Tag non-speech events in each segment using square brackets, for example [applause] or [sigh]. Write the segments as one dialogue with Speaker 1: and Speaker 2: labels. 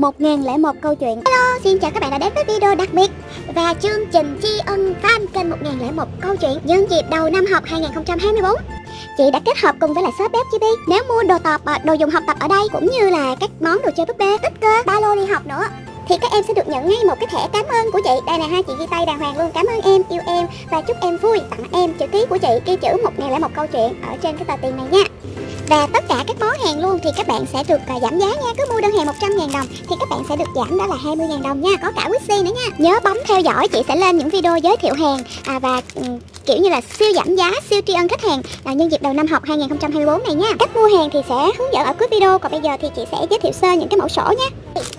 Speaker 1: 1001 câu chuyện. Hello, xin chào các bạn đã đến với video đặc biệt. Và chương trình tri ân fan kênh 1001 câu chuyện Nhân dịp đầu năm học 2024 Chị đã kết hợp cùng với lại shop bếp chibi Nếu mua đồ tập, à, đồ dùng học tập ở đây Cũng như là các món đồ chơi búp bê, tích cơ, ba lô đi học nữa thì các em sẽ được nhận ngay một cái thẻ cảm ơn của chị. Đây là ha chị ghi tay đàng hoàng luôn. Cảm ơn em yêu em và chúc em vui. Tặng em chữ ký của chị ghi chữ một ngày lẻ một câu chuyện ở trên cái tờ tiền này nha và tất cả các món hàng luôn thì các bạn sẽ được uh, giảm giá nha. Cứ mua đơn hàng 100 ngàn đồng thì các bạn sẽ được giảm đó là 20 ngàn đồng nha. Có cả Wixi nữa nha. Nhớ bấm theo dõi chị sẽ lên những video giới thiệu hàng à, Và um, kiểu như là siêu giảm giá, siêu tri ân khách hàng là nhân dịp đầu năm học 2024 này nha. Cách mua hàng thì sẽ hướng dẫn ở cuối video. Còn bây giờ thì chị sẽ giới thiệu sơ những cái mẫu sổ nha.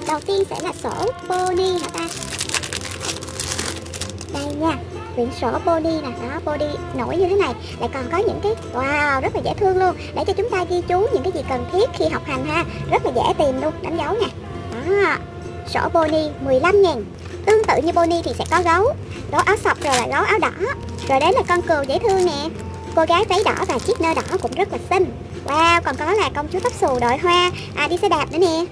Speaker 1: Đầu tiên sẽ là sổ pony hả ta? Đây nha quyển sổ body nè đó body nổi như thế này. Lại còn có những cái wow rất là dễ thương luôn. Để cho chúng ta ghi chú những cái gì cần thiết khi học hành ha. Rất là dễ tìm luôn đánh dấu nè. Đó sổ bony 15 ngàn tương tự như bony thì sẽ có gấu. Gấu áo sọc rồi là gấu áo đỏ. Rồi đấy là con cừu dễ thương nè. Cô gái váy đỏ và chiếc nơ đỏ cũng rất là xinh. Wow còn có là công chúa tóc xù đội hoa. À, đi xe đạp nữa nè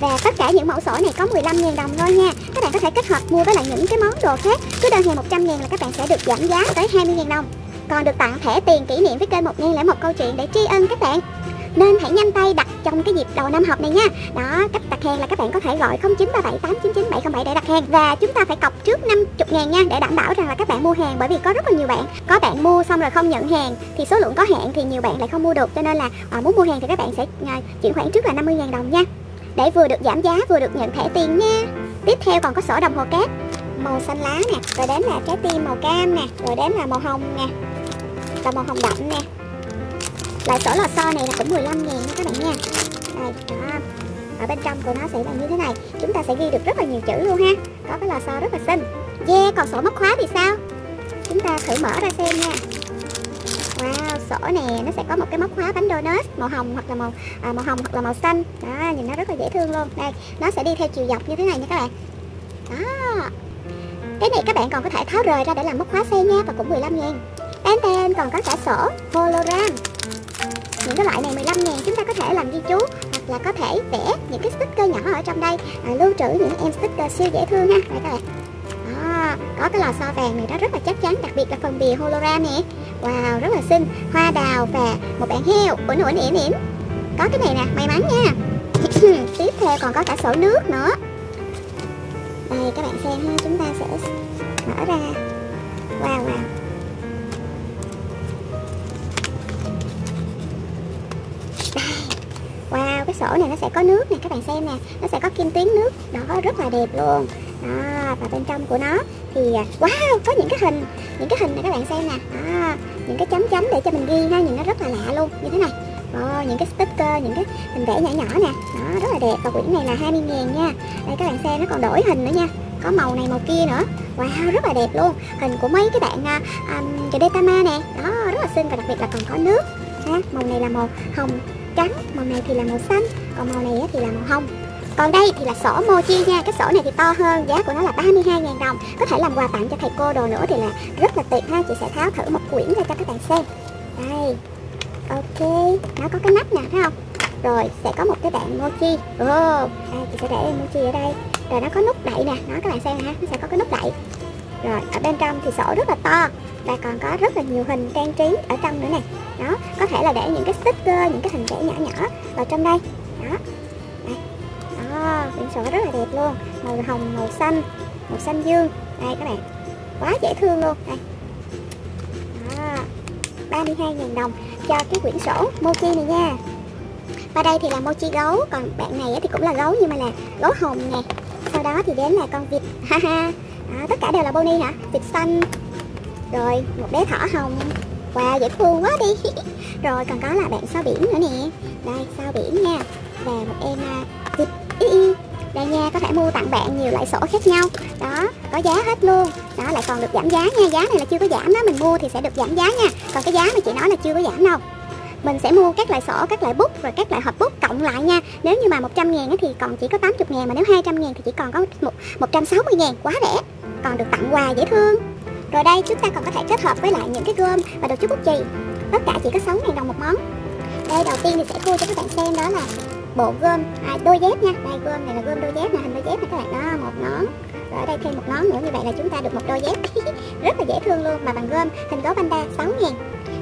Speaker 1: và tất cả những mẫu sổ này có 15.000 đồng thôi nha. Các bạn có thể kết hợp mua với lại những cái món đồ khác. Cứ đơn hàng 100 ngàn là các bạn sẽ được giảm giá tới 20.000 đồng. Còn được tặng thẻ tiền kỷ niệm với kênh một ngàn lẻ một câu chuyện để tri ân các bạn. Nên hãy nhanh tay đặt trong cái dịp đầu năm học này nha. Đó, cách đặt hàng là các bạn có thể gọi 0937 899 707 để đặt hàng. Và chúng ta phải cọc trước 50 ngàn nha Để đảm bảo rằng là các bạn mua hàng Bởi vì có rất là nhiều bạn. Có bạn mua xong rồi không nhận hàng Thì số lượng có hạn thì nhiều bạn lại không mua được. Cho nên là à, muốn mua hàng thì các bạn sẽ à, chuyển khoản trước là 50 ngàn đồng nha để vừa được giảm giá, vừa được nhận thẻ tiền nha. Tiếp theo còn có sổ đồng hồ cát màu xanh lá nè, rồi đến là trái tim màu cam nè, rồi đến là màu hồng nè và màu hồng đậm nè. Loại sổ lò xo này là cũng 15 ngàn nha các bạn nha. Đây, đó. Ở bên trong của nó sẽ là như thế này. Chúng ta sẽ ghi được rất là nhiều chữ luôn ha. Có cái lò xo rất là xinh. Yeah, còn sổ móc khóa thì sao? Chúng ta thử mở ra xem nha. Sổ nè, nó sẽ có một cái móc khóa bánh donut màu hồng hoặc là màu à, màu hồng hoặc là màu xanh. Đó, nhìn nó rất là dễ thương luôn. Đây, nó sẽ đi theo chiều dọc như thế này nha các bạn. Đó. Cái này các bạn còn có thể tháo rời ra để làm móc khóa xe nha và cũng 15 ngàn. Tên tên còn có cả sổ hologram. Những cái loại này 15 ngàn chúng ta có thể làm ghi chú hoặc là có thể vẽ những cái sticker nhỏ ở trong đây à, lưu trữ những em sticker siêu dễ thương ha. Đây các bạn có cái lò xo vàng này nó rất là chắc chắn đặc biệt là phần bìa hologram nè wow rất là xinh. Hoa đào và một bạn heo. Uẩn uẩn ỉn ỉn có cái này nè may mắn nha. [laughs] Tiếp theo còn có cả sổ nước nữa. Đây các bạn xem ha chúng ta sẽ mở ra. Wow wow. Wow, cái sổ này nó sẽ có nước nè, các bạn xem nè. Nó sẽ có kim tuyến nước, đó rất là đẹp luôn. Đó, và bên trong của nó thì à, wow có những cái hình. Những cái hình này các bạn xem nè. À, những cái chấm chấm để cho mình ghi ha nhìn nó rất là lạ luôn. Như thế này. Oh, những cái sticker những cái hình vẽ nhỏ nhỏ nè. Nó rất là đẹp. Và quyển này là 20 ngàn nha. Đây các bạn xem nó còn đổi hình nữa nha. Có màu này màu kia nữa. Wow rất là đẹp luôn. Hình của mấy cái bạn à, à, um, Gedetama nè. Đó rất là xinh. Và đặc biệt là còn có nước ha. Màu này là màu hồng trắng màu này thì là màu xanh còn màu này thì là màu hồng còn đây thì là sổ mochi nha. Cái sổ này thì to hơn, Giá của nó là 32.000 đồng. Có thể làm quà tặng cho thầy cô đồ nữa thì là rất là tuyệt ha. Chị sẽ tháo thử một quyển ra cho các bạn xem. Đây. Ok, Nó có cái nắp nè, thấy không? Rồi, sẽ có một cái bạn mochi. Ồ, Đây, chị sẽ để mochi ở đây. Rồi, nó có nút đậy nè. Nó các bạn xem nè ha, Nó sẽ có cái nút đậy. Rồi, ở bên trong thì sổ rất là to và còn có rất là nhiều hình trang trí ở trong nữa nè. Đó, có thể là để những cái sticker, những cái hình vẽ nhỏ nhỏ vào trong đây. Đó biển rất là đẹp luôn. Màu hồng, màu xanh màu xanh dương. Đây các bạn, quá dễ thương luôn. Đây. Đó 32.000 đồng cho cái quyển sổ mochi này nha. Và đây thì là mochi gấu, còn bạn này thì cũng là gấu nhưng mà là gấu hồng nè. Sau đó thì đến là con vịt, ha ha. Tất cả đều là bony hả? Vịt xanh, rồi một bé thỏ hồng. Wow, dễ thương quá đi. [laughs] Rồi, còn có là bạn sao biển nữa nè. Đây, sao biển nha. Và một em à, vịt, y y đây nha có thể mua tặng bạn nhiều loại sổ khác nhau. Đó có giá hết luôn. Đó lại còn được giảm giá nha. Giá này là chưa có giảm đó. Mình mua thì sẽ được giảm giá nha. Còn cái giá mà chị nói là chưa có giảm đâu. Mình sẽ mua các loại sổ, các loại bút rồi các loại hộp bút cộng lại nha. Nếu như mà 100 ngàn thì còn chỉ có 80 ngàn Mà nếu 200 ngàn thì chỉ còn có 160 ngàn. Quá rẻ. Còn được tặng quà dễ thương. Rồi đây chúng ta còn có thể kết hợp với lại những cái gom và đồ chúc bút chì Tất cả chỉ có 6 ngàn đồng một món. Đây đầu tiên thì sẽ khui cho các bạn xem đó là bộ gom à, đôi dép nha. Đây gom này là gom đôi dép nè hình đôi dép này các bạn. Đó một nón. Rồi ở đây thêm một nón nữa như vậy là chúng ta được một đôi dép. [laughs] Rất là dễ thương luôn mà bằng gom hình gấu panda 6 ngàn.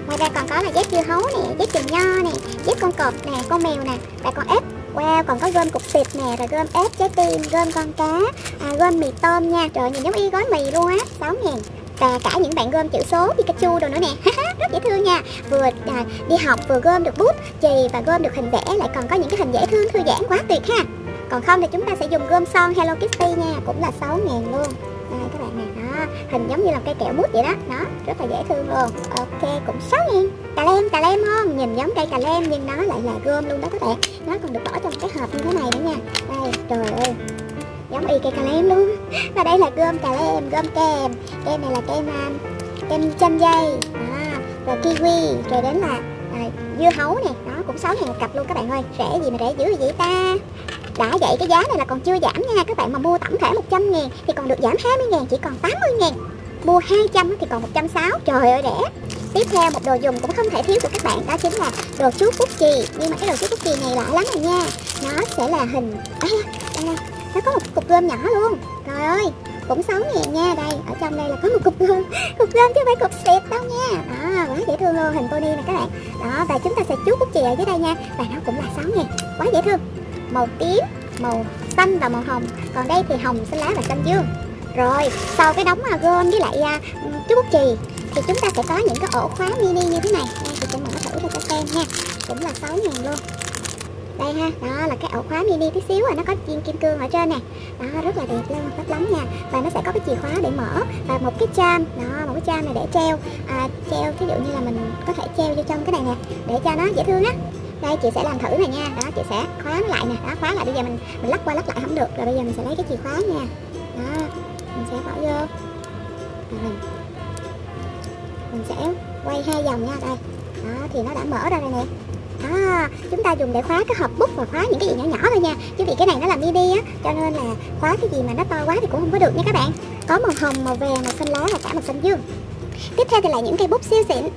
Speaker 1: Ngoài ra còn có là dép dưa hấu nè dép chùm nho nè dép con cọp nè con mèo nè. Và con ếch. Wow, còn có gom cục thịt nè, rồi gom ếch trái tim, gom con cá, à, gom mì tôm nha. Trời nhìn giống y gói mì luôn á, 6 ngàn và cả những bạn gom chữ số Pikachu đồ nữa nè. [laughs] Rất dễ thương nha. Vừa à, đi học vừa gom được bút chì và gom được hình vẽ lại còn có những cái hình dễ thương thư giãn quá tuyệt ha. Còn không thì chúng ta sẽ dùng gom son Hello Kitty nha cũng là 6 ngàn luôn. Đây các bạn nè đó hình giống như là cây kẹo mút vậy đó. Nó rất là dễ thương luôn. Ok cũng 6 ngàn. Cà lem cà lem không? Nhìn giống cây cà lem nhưng nó lại là gom luôn đó các bạn. Nó còn được bỏ trong cái hộp như thế này nữa nha. Đây trời ơi giống y cây cà lem luôn. Và đây là gom cà lem gom kem kem này là kem um, à, kem chanh dây đó rồi kiwi rồi đến là à, dưa hấu nè. Nó cũng 6 ngàn một cặp luôn các bạn ơi. Rẻ gì mà rẻ dữ vậy ta? Đã vậy cái giá này là còn chưa giảm nha. Các bạn mà mua tổng thể 100 ngàn thì còn được giảm 20 ngàn chỉ còn 80 ngàn. Mua 200 thì còn 160 trời ơi rẻ. Tiếp theo một đồ dùng cũng không thể thiếu của các bạn đó chính là đồ chú Phúc Trì nhưng mà cái đồ chú Phúc Trì này lạ lắm rồi nha. Nó sẽ là hình à, đây, đây, nó có một cục gôm nhỏ luôn. Trời ơi cũng 6 ngàn nha. Đây ở trong đây là có một cục gôm. [laughs] Cục gôm chứ không phải cục xịt đâu nha. Đó quá dễ thương luôn hình pony nè các bạn. Đó và chúng ta sẽ chú bút chì ở dưới đây nha. Và nó cũng là 6 ngàn quá dễ thương. Màu tím màu xanh và màu hồng. Còn đây thì hồng xanh lá và xanh dương. Rồi sau cái đống à, gom với lại uh, chú bút chì thì chúng ta sẽ có những cái ổ khóa mini như thế này. Đây thì cũng mở thử cho các xem nha. Cũng là 6 ngàn luôn đây ha đó là cái ổ khóa mini tí xíu à nó có chiên kim cương ở trên nè. Đó rất là đẹp luôn rất lắm nha. Và nó sẽ có cái chìa khóa để mở và một cái cham đó một cái cham này để treo. À, treo ví dụ như là mình có thể treo vô trong cái này nè để cho nó dễ thương á. Đây chị sẽ làm thử này nha. Đó chị sẽ khóa nó lại nè. Đó khóa lại bây giờ mình mình lắc qua lắc lại không được. Rồi bây giờ mình sẽ lấy cái chìa khóa nha. Đó mình sẽ bỏ vô. Mình sẽ quay hai vòng nha. Đây đó thì nó đã mở ra rồi nè. Đó chúng ta dùng để khóa cái hộp và khóa những cái gì nhỏ nhỏ thôi nha. Chứ vì cái này nó là mini á, cho nên là khóa cái gì mà nó to quá thì cũng không có được nha các bạn. Có màu hồng, màu vàng, màu xanh lá và cả màu xanh dương. Tiếp theo thì là những cây bút siêu xịn.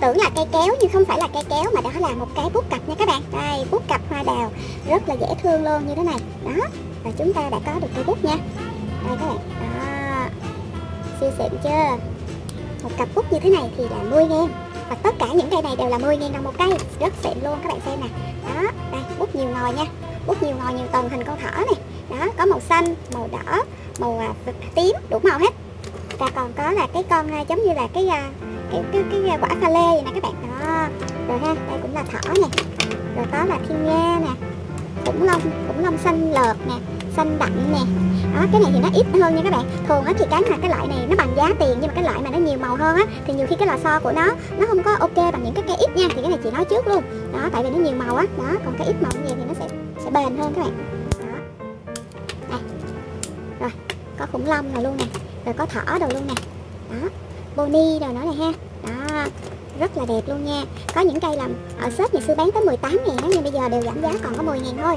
Speaker 1: Tưởng là cây kéo nhưng không phải là cây kéo mà đó là một cái bút cặp nha các bạn. Đây bút cặp hoa đào. Rất là dễ thương luôn như thế này. Đó, và chúng ta đã có được cây bút nha. Đây các bạn. Đó, siêu xịn chưa? Một cặp bút như thế này thì là 10 ngàn và tất cả những cây này đều là 10.000 đồng một cây. Rất xịn luôn các bạn xem nè. Đó đây bút nhiều ngòi nha. Bút nhiều ngòi nhiều tầng hình con thỏ này. Đó có màu xanh màu đỏ màu à, tím đủ màu hết. Và còn có là cái con à, giống như là cái à, cái cái, cái, cái quả pha lê vậy nè các bạn. Đó rồi ha đây cũng là thỏ nè rồi có là thiên nga nè. Khủng long khủng long xanh lợt nè xanh đậm nè. Đó, cái này thì nó ít hơn nha các bạn. Thường á, thì cái mà cái loại này nó bằng giá tiền nhưng mà cái loại mà nó nhiều màu hơn á, thì nhiều khi cái lò xo của nó nó không có ok bằng những cái cây ít nha. Thì cái này chị nói trước luôn. Đó, tại vì nó nhiều màu á. Đó, còn cái ít màu như vậy thì nó sẽ sẽ bền hơn các bạn. Đó. Đây. Rồi, có khủng long rồi luôn nè. Rồi có thỏ đồ luôn nè. Đó. Boni rồi nữa này ha. Đó, rất là đẹp luôn nha. Có những cây làm, ở shop ngày xưa bán tới 18 ngàn nhưng bây giờ đều giảm giá còn có 10 ngàn thôi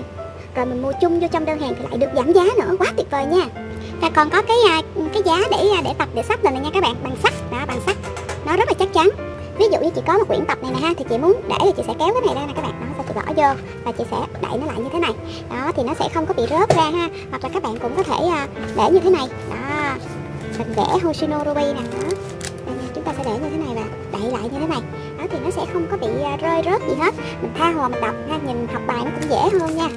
Speaker 1: rồi mình mua chung vô trong đơn hàng thì lại được giảm giá nữa. Quá tuyệt vời nha. Và còn có cái à, cái giá để à, để tập, để sắp này nha các bạn. Bằng sắt. Đó, bằng sắt. Nó rất là chắc chắn. Ví dụ như chị có một quyển tập này nè ha, thì chị muốn để thì chị sẽ kéo cái này ra nè các bạn. Đó sau chị bỏ vô và chị sẽ đẩy nó lại như thế này. Đó, thì nó sẽ không có bị rớt ra ha. Hoặc là các bạn cũng có thể à, để như thế này. Đó. Mình vẽ Hoshino Ruby nè. Đó. Chúng ta sẽ để như thế này và đẩy lại như thế này. Đó, thì nó sẽ không có bị rơi rớt gì hết. Mình tha hồ mình đọc ha, nhìn học bài nó cũng dễ hơn nha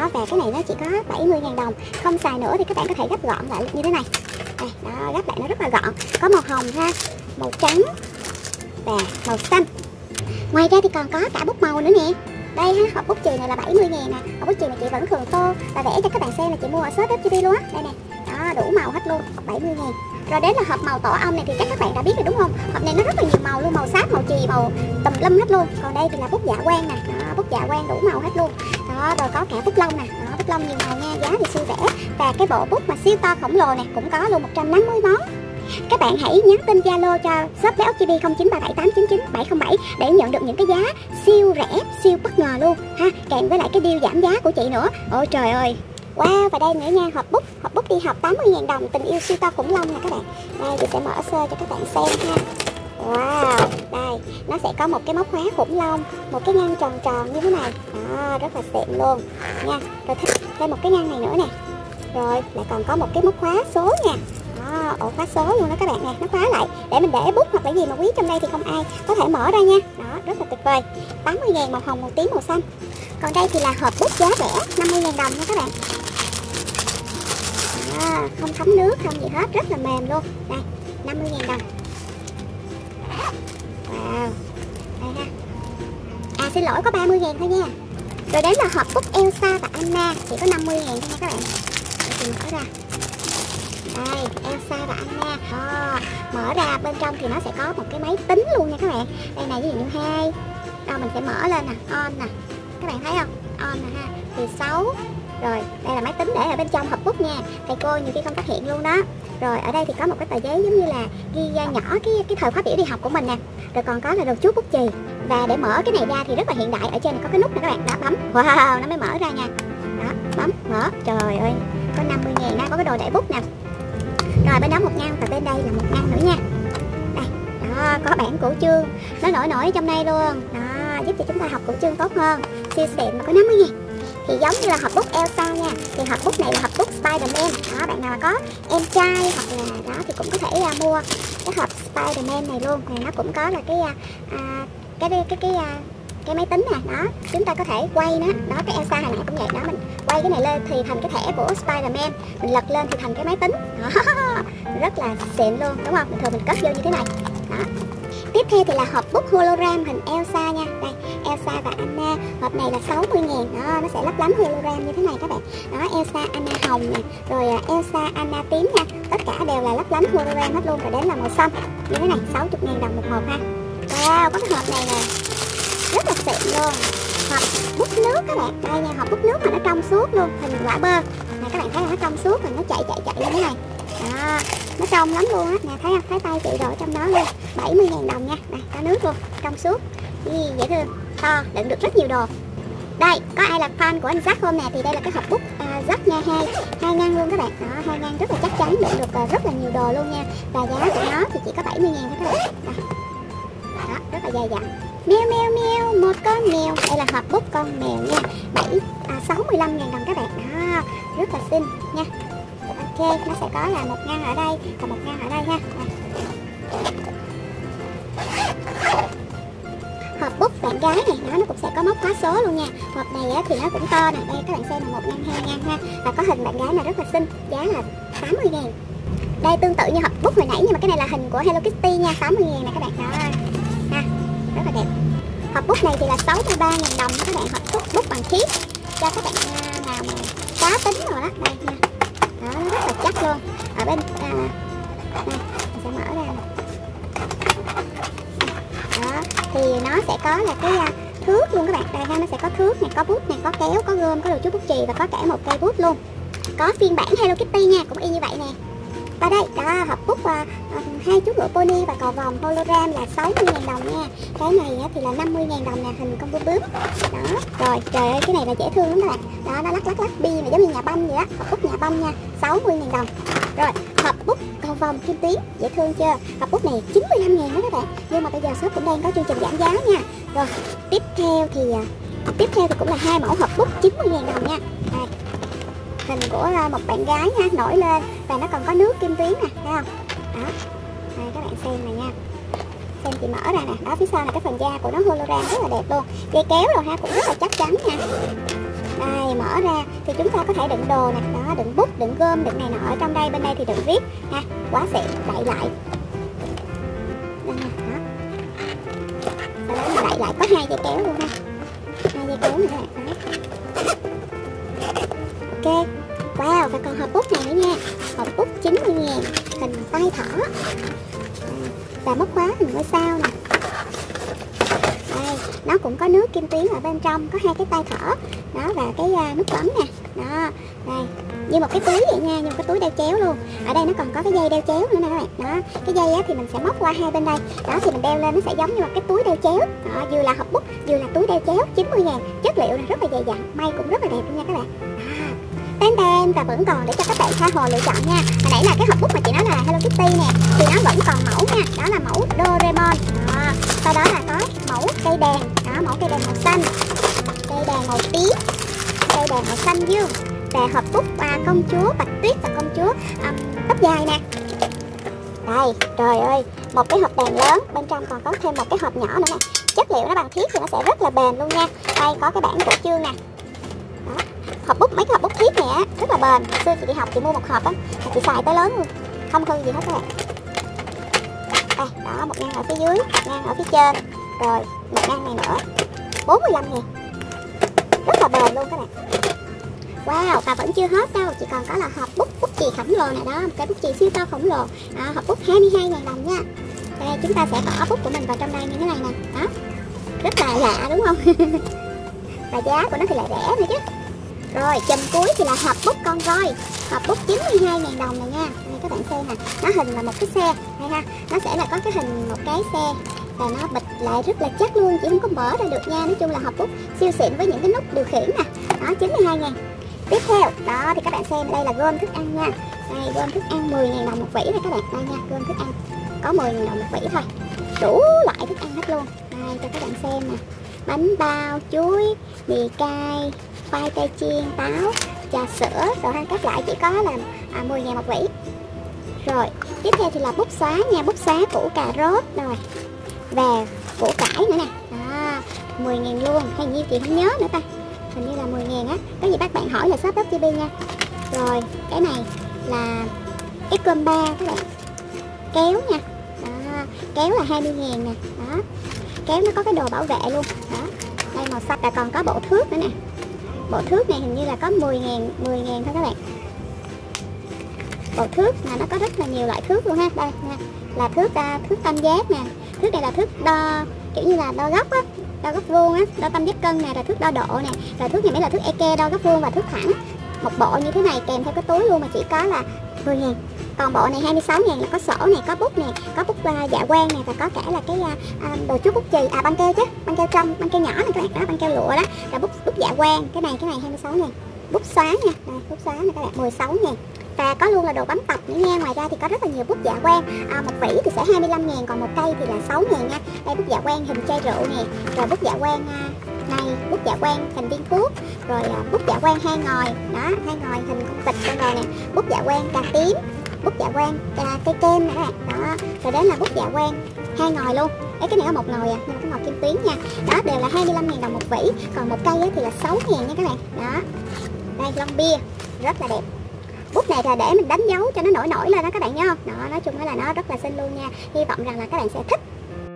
Speaker 1: đó và cái này nó chỉ có 70.000 đồng không xài nữa thì các bạn có thể gấp gọn lại như thế này. Đây đó gấp lại nó rất là gọn. Có màu hồng ha màu trắng và màu xanh. Ngoài ra thì còn có cả bút màu nữa nè. Đây ha hộp bút chì này là 70 ngàn nè. Hộp bút chì này chị vẫn thường tô và vẽ cho các bạn xem là chị mua ở shop FGD luôn á. Đây nè. Đó đủ màu hết luôn 70 ngàn. Rồi đến là hộp màu tổ ong này thì chắc các bạn đã biết rồi đúng không? Hộp này nó rất là nhiều màu luôn màu sáp màu chì màu tùm lum hết luôn. Còn đây thì là bút dạ quang nè. Đó, dạ quang đủ màu hết luôn. Đó rồi có cả bút lông nè. Đó, bút lông nhiều màu nha giá thì siêu rẻ. Và cái bộ bút mà siêu to khổng lồ này cũng có luôn 150 món. Các bạn hãy nhắn tin Zalo cho shop bé Chibi 0937899707 để nhận được những cái giá siêu rẻ, siêu bất ngờ luôn. Ha, kèm với lại cái deal giảm giá của chị nữa. Ôi trời ơi, Wow, và đây nữa nha, hộp bút, hộp bút đi học 80.000 đồng, tình yêu siêu to khủng long nè các bạn. Đây, chị sẽ mở sơ cho các bạn xem ha wow đây nó sẽ có một cái móc khóa khủng long một cái ngăn tròn tròn như thế này. Đó rất là xịn luôn. Nha rồi thêm một cái ngăn này nữa nè. Rồi lại còn có một cái móc khóa số nha. Đó ổ khóa số luôn đó các bạn nè nó khóa lại để mình để bút hoặc là gì mà quý trong đây thì không ai có thể mở ra nha. Đó rất là tuyệt vời. 80 ngàn màu hồng màu tím màu xanh. Còn đây thì là hộp bút giá rẻ 50 ngàn đồng nha các bạn. À, không thấm nước không gì hết rất là mềm luôn. Đây 50 ngàn đồng wow đây ha à xin lỗi có 30 ngàn thôi nha. Rồi đến là hộp bút Elsa và Anna chỉ có 50 ngàn thôi nha các bạn. Để mình mở ra. Đây Elsa và Anna. À, mở ra bên trong thì nó sẽ có một cái máy tính luôn nha các bạn. Đây này ví dụ như hai. Đâu mình sẽ mở lên nè. On nè. Các bạn thấy không? On nè ha. Thì 6 rồi đây là máy tính để ở bên trong hộp bút nha. Thầy cô nhiều khi không phát hiện luôn đó rồi, ở đây thì có một cái tờ giấy giống như là ghi ờ, nhỏ cái cái thời khóa biểu đi học của mình nè. Rồi còn có là đồ chú bút chì. Và để mở cái này ra thì rất là hiện đại, ở trên này có cái nút nè các bạn. Đó, bấm. Wow, nó mới mở ra nha. Đó, bấm, mở. Trời ơi, có 50 ngàn đó có cái đồ để bút nè. Rồi, bên đó một ngăn và bên đây là một ngăn nữa nha. Đây, đó, có bản cổ chương. Nó nổi nổi trong đây luôn. Đó, giúp cho chúng ta học cổ chương tốt hơn. Siêu xịn mà có 50 ngàn thì giống như là hộp bút Elsa nha. Thì hộp bút này là hộp bút Spiderman. Đó bạn nào mà có em trai hoặc là đó thì cũng có thể uh, mua cái hộp Spiderman này luôn. Này nó cũng có là cái uh, cái cái cái cái uh, cái máy tính nè. Đó chúng ta có thể quay nó. Đó cái Elsa hồi nãy cũng vậy. Đó mình quay cái này lên thì thành cái thẻ của Spiderman. Mình lật lên thì thành cái máy tính. Đó. [laughs] rất là xịn luôn đúng không? Bình thường mình cất vô như thế này. Đó. Tiếp theo thì là hộp bút hologram hình Elsa nha. Đây Elsa và Anna. Hộp này là 60 ngàn. Đó, Nó sẽ lấp lánh hologram như thế này các bạn. Đó Elsa Anna hồng nè. Rồi à, Elsa Anna tím nha. Tất cả đều là lấp lánh hologram hết luôn Rồi đến là màu xanh. Như thế này 60 ngàn đồng một hộp ha. Wow có cái hộp này nè. Rất là xịn luôn. Hộp bút nước các bạn. Đây nha hộp bút nước mà nó trong suốt luôn. Hình quả bơ. Này các bạn thấy là nó trong suốt rồi nó chạy chạy chạy như thế này. Đó nó trong lắm luôn á. Nè thấy không? Thấy tay chị rồi trong đó luôn. 70 ngàn đồng nha. Nè có nước luôn trong suốt. Ý, dễ thương. To đựng được rất nhiều đồ. Đây có ai là fan của anh Jack không nè? Thì đây là cái hộp bút uh, Jack nha. Hai hai ngăn luôn các bạn. Đó hai ngăn rất là chắc chắn đựng được uh, rất là nhiều đồ luôn nha. Và giá của nó thì chỉ có 70 ngàn thôi các bạn. Đó, đó rất là dày dặn mèo mèo mèo một con mèo. Đây là hộp bút con mèo nha. Bảy à, 65 ngàn đồng các bạn. Đó rất là xinh nha ok nó sẽ có là một ngang ở đây và một ngang ở đây ha. Hộp bút bạn gái này nó nó cũng sẽ có móc khóa số luôn nha. Hộp này á, thì nó cũng to nè. Đây các bạn xem là một ngang hai ngang ha. Và có hình bạn gái này rất là xinh giá là 80 ngàn. Đây tương tự như hộp bút hồi nãy nhưng mà cái này là hình của Hello Kitty nha. 80 ngàn nè các bạn. Đó. Ha rất là đẹp. Hộp bút này thì là 63 ngàn đồng các bạn. Hộp bút bút bằng khí cho các bạn à, nào mà cá tính rồi đó đây nha nó rất là chắc luôn. Ở bên à, đây mình sẽ mở ra đó thì nó sẽ có là cái à, thước luôn các bạn. Đây ha nó sẽ có thước này có bút này có kéo có gươm có đồ chú bút chì và có cả một cây bút luôn. Có phiên bản Hello Kitty nha cũng y như vậy nè và đây đó hộp bút và hai chú ngựa pony và cò vòng hologram là 60 000 đồng nha. Cái này thì là 50 000 đồng nè, hình con bướm bướm. Đó, rồi, trời ơi, cái này là dễ thương lắm các bạn. Đó, nó lắc lắc lắc, bi này giống như nhà banh vậy đó hộp bút nhà banh nha 60 000 đồng. Rồi, hộp bút cầu vòng kim tuyến dễ thương chưa? Hộp bút này 95 ngàn đó các bạn. Nhưng mà bây giờ shop cũng đang có chương trình giảm giá nha. Rồi, tiếp theo thì à, tiếp theo thì cũng là hai mẫu hộp bút 90 ngàn đồng nha. Đây hình của một bạn gái ha nổi lên. Và nó còn có nước kim tuyến nè, thấy không? Đó. Đây, các bạn xem này nha. Xem chị mở ra nè. Đó, phía sau là cái phần da của nó hologram rất là đẹp luôn. Dây kéo rồi ha, cũng rất là chắc chắn nha. Đây, mở ra. Thì chúng ta có thể đựng đồ nè. Đó, đựng bút, đựng gom đựng này nọ. Ở trong đây, bên đây thì đựng viết ha quá xịn đậy lại. Đây nè, đó. Sau đó mình đậy lại có hai dây kéo luôn ha. Hai dây kéo nữa này đó. Ok và còn hộp bút này nữa nha. Hộp bút 90 ngàn Hình tay thỏ. Và móc khóa hình ngôi sao nè. Đây, nó cũng có nước kim tuyến ở bên trong Có hai cái tay thỏ. Đó, và cái à, uh, nút bấm nè. Đó, đây Như một cái túi vậy nha, như một cái túi đeo chéo luôn. Ở đây nó còn có cái dây đeo chéo nữa nè các bạn. Đó, cái dây á, thì mình sẽ móc qua hai bên đây. Đó, thì mình đeo lên nó sẽ giống như một cái túi đeo chéo. Đó, vừa là hộp bút, vừa là túi đeo chéo 90 ngàn. Chất liệu là rất là dày dặn, may cũng rất là đẹp luôn nha các bạn. Đó tên tem và vẫn còn để cho các bạn tha hồ lựa chọn nha. Hồi nãy là cái hộp bút mà chị nói là Hello Kitty nè thì nó vẫn còn mẫu nha. Đó là mẫu Doraemon. À, sau đó là có mẫu cây đèn. Đó mẫu cây đèn màu xanh. Cây đèn màu tím. Cây đèn màu xanh dương. Và hộp bút à, công chúa bạch tuyết và công chúa à, tóc dài nè. Đây trời ơi một cái hộp đèn lớn. Bên trong còn có thêm một cái hộp nhỏ nữa nè. Chất liệu nó bằng thiết thì nó sẽ rất là bền luôn nha. Đây có cái bảng chủ chương nè hộp bút mấy cái hộp bút thiết này á rất là bền xưa chị đi học chị mua một hộp á chị xài tới lớn luôn không hư gì hết các bạn đây đó một ngăn ở phía dưới một ngăn ở phía trên rồi một ngăn này nữa 45 ngàn rất là bền luôn các bạn Wow, và vẫn chưa hết đâu, chỉ còn có là hộp bút bút chì khổng lồ này đó, một cái bút chì siêu to khổng lồ. À, hộp bút 22 000 đồng nha. Đây chúng ta sẽ bỏ bút của mình vào trong đây như thế này nè. Đó. Rất là lạ đúng không? [laughs] và giá của nó thì lại rẻ nữa chứ. Rồi, chùm cuối thì là hộp bút con voi. Hộp bút 92 000 đồng này nha. Đây các bạn xem nè. Nó hình là một cái xe. Đây ha. Nó sẽ là có cái hình một cái xe. Và nó bịch lại rất là chắc luôn. Chỉ không có mở ra được nha. Nói chung là hộp bút siêu xịn với những cái nút điều khiển nè. Đó 92 ngàn. Tiếp theo. Đó thì các bạn xem. Đây là gom thức ăn nha. Đây gom thức ăn 10 000 đồng một vỉ này các bạn. Đây nha gom thức ăn. Có 10 000 đồng một vỉ thôi. Đủ loại thức ăn hết luôn. Đây cho các bạn xem nè. Bánh bao chuối mì cay khoai tây chiên táo trà sữa đồ ăn các loại chỉ có là à, 10 ngàn một vỉ. Rồi tiếp theo thì là bút xóa nha bút xóa củ cà rốt rồi và củ cải nữa nè. À, 10 ngàn luôn hay nhiêu chị không nhớ nữa ta. Hình như là 10 ngàn á. Có gì bác bạn hỏi là shop FTB nha. Rồi cái này là cái cơm ba các bạn. Kéo nha. Đó, kéo là 20 ngàn nè. Đó. Kéo nó có cái đồ bảo vệ luôn. Đó. Đây màu xanh là còn có bộ thước nữa nè bộ thước này hình như là có 10 ngàn 10 ngàn thôi các bạn. Bộ thước mà nó có rất là nhiều loại thước luôn ha. Đây nha là thước uh, thước tam giác nè. Thước này là thước đo kiểu như là đo góc á đo góc vuông á đo tam giác cân nè là thước đo độ nè. Rồi thước này mới là thước eke đo góc vuông và thước thẳng. Một bộ như thế này kèm theo cái túi luôn mà chỉ có là 10 ngàn còn bộ này 26 ngàn là có sổ này có bút này có bút uh, dạ quang này và có cả là cái uh, đồ chú bút chì à băng keo chứ băng keo trong băng keo nhỏ này các bạn đó băng keo lụa đó là bút bút dạ quang cái này cái này 26 ngàn. Bút xóa nha đây, bút xóa này các bạn 16 ngàn. Và có luôn là đồ bấm tập nữa nha ngoài ra thì có rất là nhiều bút dạ quang à, một vỉ thì sẽ 25 ngàn còn một cây thì là 6 ngàn nha. Đây bút dạ quang hình chai rượu nè rồi bút dạ quang uh, này bút dạ quang hình viên thuốc rồi bút dạ quang hai ngòi đó hai ngòi hình con vịt con rồi nè bút dạ quang cà tím bút dạ quang cây kem nữa nè đó. Rồi đến là bút dạ quang hai ngòi luôn. Ê, cái này có một ngòi à nhưng mà cái ngòi kim tuyến nha. Đó đều là 25 000 đồng một vỉ còn một cây thì là 6 000 nha các bạn. Đó. Đây lon bia rất là đẹp. Bút này là để mình đánh dấu cho nó nổi nổi lên đó các bạn nhớ không? Đó nói chung là nó rất là xinh luôn nha. Hy vọng rằng là các bạn sẽ thích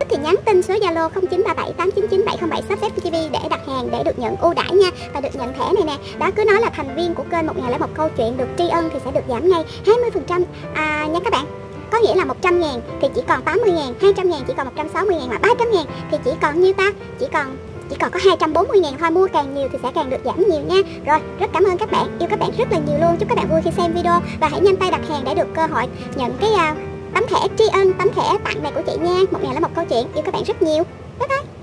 Speaker 1: thích thì nhắn tin số Zalo 0937899707 sắp xếp TV để đặt hàng để được nhận ưu đãi nha và được nhận thẻ này nè. Đó cứ nói là thành viên của kênh một ngày lấy một câu chuyện được tri ân thì sẽ được giảm ngay 20% à, nha các bạn. Có nghĩa là 100 ngàn thì chỉ còn 80 ngàn, 200 ngàn chỉ còn 160 ngàn mà 300 ngàn thì chỉ còn nhiêu ta? Chỉ còn chỉ còn có 240 ngàn thôi mua càng nhiều thì sẽ càng được giảm nhiều nha rồi rất cảm ơn các bạn yêu các bạn rất là nhiều luôn chúc các bạn vui khi xem video và hãy nhanh tay đặt hàng để được cơ hội nhận cái uh, tấm thẻ tri ân, tấm thẻ tặng này của chị nha. Một ngày là một câu chuyện, yêu các bạn rất nhiều. Bye bye.